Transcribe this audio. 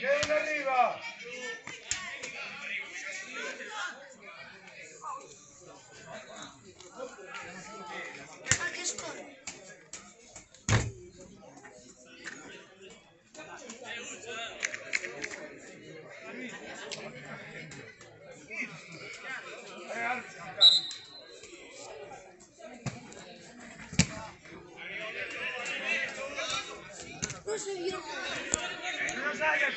¡Bien arriba! живі. Gracias.